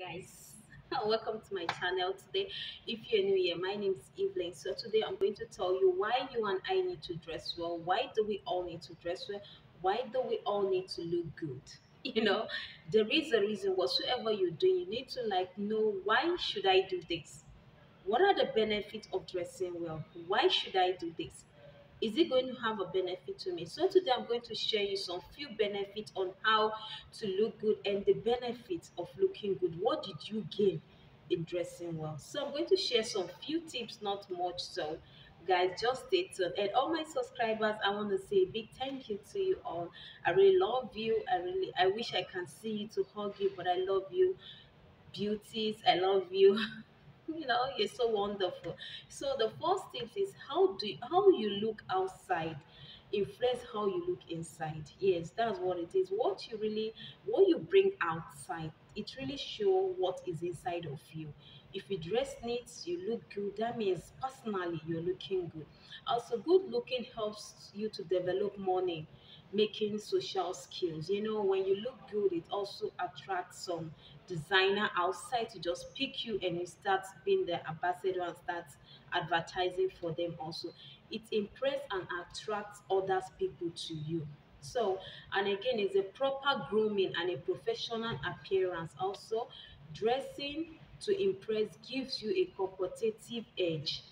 guys. Welcome to my channel. Today if you're new here my name is evelyn. So today i'm going to tell you why you and i need to dress well. Why do we all need to dress well? Why do we all need to look good? You know there is a reason. Whatsoever you're doing you need to like know why should i do this? What are the benefits of dressing well? Why should i do this is it going to have a benefit to me? So today i'm going to share you some few benefits on how to look good and the benefits of looking good. What did you gain in dressing well? So i'm going to share some few tips not much. So guys just stay tuned. And all my subscribers i want to say a big thank you to you all. I really love you. I really i wish i can see you to hug you but i love you. Beauties i love you you know you're so wonderful. So the first tip is how do you, how you look outside. Influence how you look inside. Yes that's what it is. What you really what you bring outside it really show what is inside of you. If you dress neat you look good that means personally you're looking good. Also good looking helps you to develop money making social skills. You know, when you look good, it also attracts some designer outside to just pick you and you start being the ambassador and start advertising for them also. It impress and attracts others people to you. So, and again, it's a proper grooming and a professional appearance. Also, dressing to impress gives you a competitive edge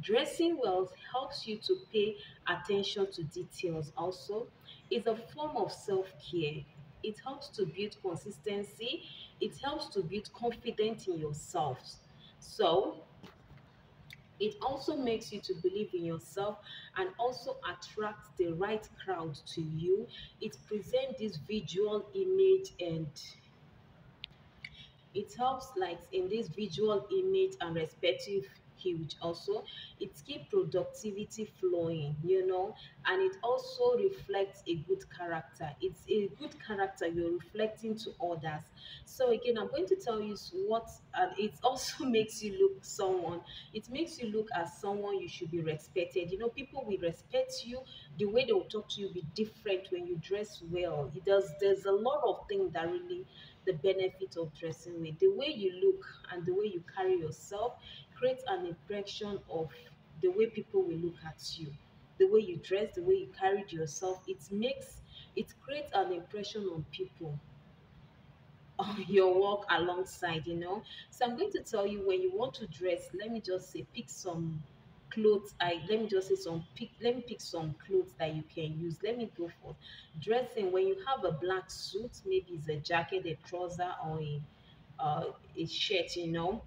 Dressing well helps you to pay attention to details also. It's a form of self-care. It helps to build consistency. It helps to build confidence in yourself. So it also makes you to believe in yourself and also attract the right crowd to you. It presents this visual image and it helps like in this visual image and respective huge also it keeps productivity flowing you know and it also reflects a good character. It's a good character you're reflecting to others. So again i'm going to tell you what and it also makes you look someone. It makes you look as someone you should be respected. You know people will respect you the way they will talk to you will be different when you dress well. It does there's a lot of things that really the benefit of dressing well the way you look and the way you carry yourself creates an impression of the way people will look at you. The way you dress the way you carried yourself it makes it creates an impression on people on your walk alongside you know? So i'm going to tell you when you want to dress let me just say pick some clothes i let me just say some pick let me pick some clothes that you can use. Let me go for dressing. When you have a black suit maybe it's a jacket a trouser or a uh, a shirt you know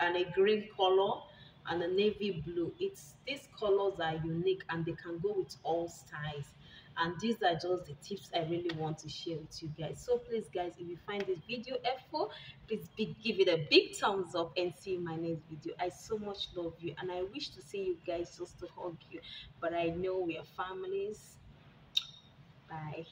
and a green color and a navy blue it's these colors are unique and they can go with all styles and these are just the tips i really want to share with you guys. So please guys if you find this video helpful please give it a big thumbs up and see my next video. I so much love you and i wish to see you guys just to hug you. But i know we are families. Bye